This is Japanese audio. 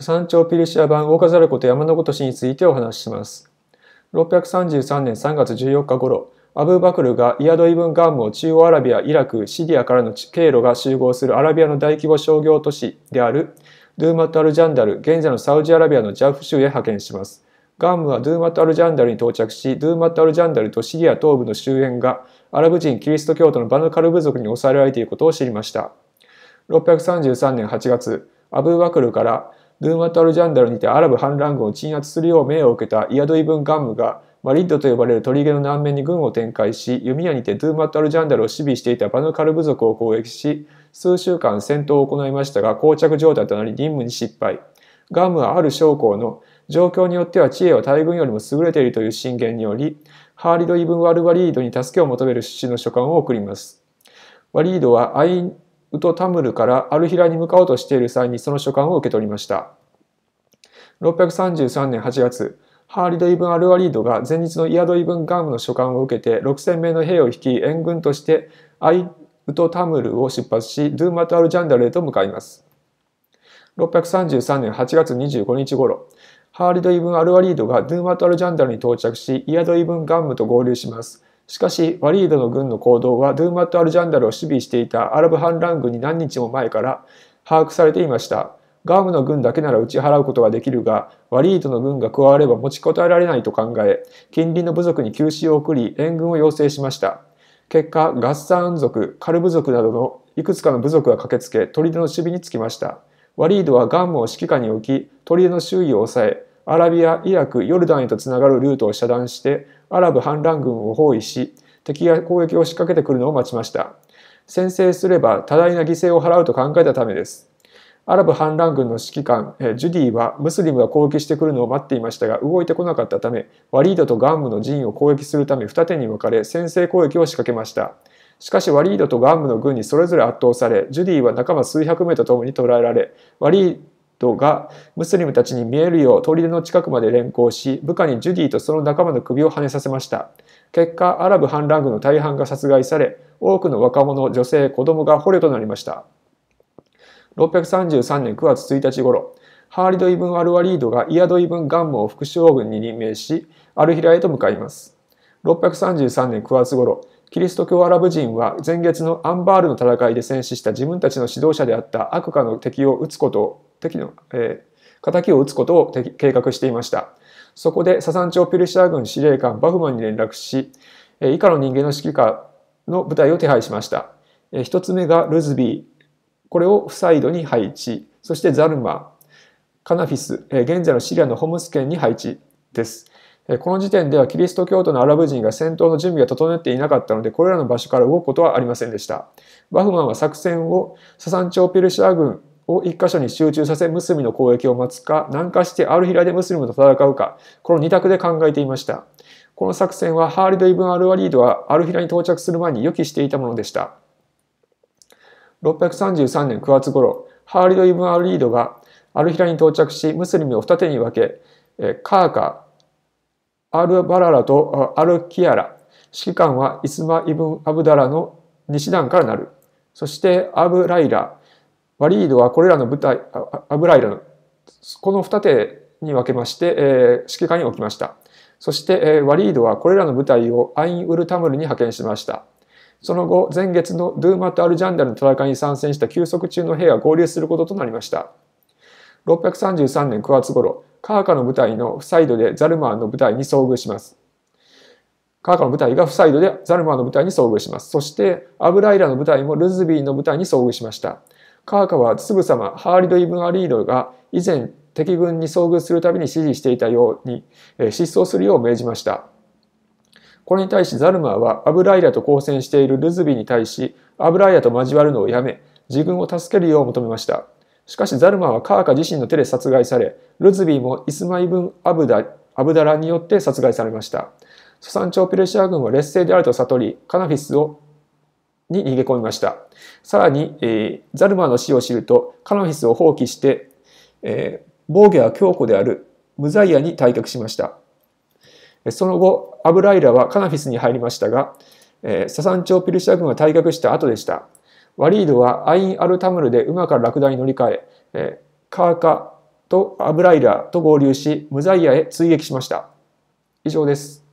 山頂ピルシア版大ザルコと山のごとしについてお話しします。633年3月14日頃、アブーバクルがイアドイブンガームを中央アラビア、イラク、シリアからの経路が集合するアラビアの大規模商業都市であるドゥーマット・アルジャンダル、現在のサウジアラビアのジャフ州へ派遣します。ガームはドゥーマット・アルジャンダルに到着し、ドゥーマット・アルジャンダルとシリア東部の周辺がアラブ人キリスト教徒のバヌカル部族に抑えられていることを知りました。633年8月、アブーバクルからドゥーマット・アルジャンダルにてアラブ反乱軍を鎮圧するよう命を受けたイアドイブン・ガムがマリッドと呼ばれる砦の南面に軍を展開し、弓矢にてドゥーマット・アルジャンダルを守備していたバヌカル部族を攻撃し、数週間戦闘を行いましたが、膠着状態となり任務に失敗。ガムはある将校の状況によっては知恵は大軍よりも優れているという進言により、ハーリド・イブン・ワル・ワリードに助けを求める出資の書簡を送ります。ワリードはアイ・ウト・タムルからアルヒラに向かおうとしている際にその書簡を受け取りました。633年8月、ハーリド・イブン・アルワリードが前日のイアド・イブン・ガムの書簡を受けて6000名の兵を率い援軍としてアイ・ウト・タムルを出発しドゥーマト・アルジャンダルへと向かいます。633年8月25日頃、ハーリド・イブン・アルワリードがドゥーマト・アルジャンダルに到着しイアド・イブン・ガムと合流します。しかし、ワリードの軍の行動はドゥーマット・アルジャンダルを守備していたアラブ反乱軍に何日も前から把握されていました。ガームの軍だけなら打ち払うことができるが、ワリードの軍が加われば持ちこたえられないと考え、近隣の部族に急使を送り、援軍を要請しました。結果、ガッサン族、カルブ族などのいくつかの部族が駆けつけ、砦の守備につきました。ワリードはガームを指揮下に置き、砦の周囲を抑え、アラビア、イラク、ヨルダンへとつながるルートを遮断して、アラブ反乱軍を包囲し、敵が攻撃を仕掛けてくるのを待ちました。先制すれば多大な犠牲を払うと考えたためです。アラブ反乱軍の指揮官、ジュディはムスリムが攻撃してくるのを待っていましたが動いてこなかったため、ワリードとガンムの陣を攻撃するため二手に分かれ先制攻撃を仕掛けました。しかしワリードとガンムの軍にそれぞれ圧倒され、ジュディは仲間数百名と共に捕らえられ、ワリードがムスリムたちに見えるよう砦の近くまで連行し、部下にジュディとその仲間の首を跳ねさせました。結果、アラブ反乱軍の大半が殺害され、多くの若者、女性、子供が捕虜となりました。633年9月1日頃、ハーリド・イブン・アルワリードがイアド・イブン・ガンモを副将軍に任命し、アルヒラへと向かいます。633年9月頃、キリスト教アラブ人は前月のアンバールの戦いで戦死した自分たちの指導者であった悪化の敵を撃つことを、敵の、えー、敵を撃つことを計画していました。そこでササン朝ペルシア軍司令官バフマンに連絡し、以下の人間の指揮下の部隊を手配しました。一つ目がルズビー、これをフサイドに配置、そしてザルマ、カナフィス、現在のシリアのホムス県に配置です。この時点ではキリスト教徒のアラブ人が戦闘の準備が整っていなかったので、これらの場所から動くことはありませんでした。バフマンは作戦をササン朝ペルシア軍を一箇所に集中させ、ムスリムの攻撃を待つか、南下してアルヒラでムスリムと戦うか、この二択で考えていました。この作戦はハーリド・イブン・アルワリードはアルヒラに到着する前に予期していたものでした。633年9月頃、ハーリド・イブン・アルリードがアルヒラに到着し、ムスリムを二手に分け、カーカ、アル・バララとアル・キアラ、指揮官はイスマ・イブン・アブダラの西段からなる。そしてアブ・ライラ、ワリードはこれらの部隊、アブライラの、この二手に分けまして、えー、指揮官に置きました。そして、えー、ワリードはこれらの部隊をアイン・ウルタムルに派遣しました。その後、前月のドゥーマとアルジャンダルの戦いに参戦した休息中の兵が合流することとなりました。633年9月頃、カーカの部隊のフサイドでザルマーの部隊に遭遇します。カーカの部隊がフサイドでザルマーの部隊に遭遇します。そして、アブライラの部隊もルズビーの部隊に遭遇しました。カーカはすぐさまハーリド・イブン・アリードが以前敵軍に遭遇するたびに指示していたように失踪するよう命じました。これに対しザルマーはアブライラと交戦しているルズビーに対しアブライラと交わるのをやめ自軍を助けるよう求めました。しかしザルマーはカーカ自身の手で殺害されルズビーもイスマイブン・アブダアブダラによって殺害されました。ソサン朝ペルシア軍は劣勢であると悟りカナフィスをに逃げ込みました。さらに、えー、ザルマの死を知るとカナフィスを放棄して、えー、防御は強固であるムザイアに退却しました。その後、アブライラはカナフィスに入りましたが、えササン朝ピルシア軍が退却した後でした。ワリードはアイン・アルタムルで馬からラクダに乗り換え、カーカとアブライラと合流し、ムザイヤへ追撃しました。以上です。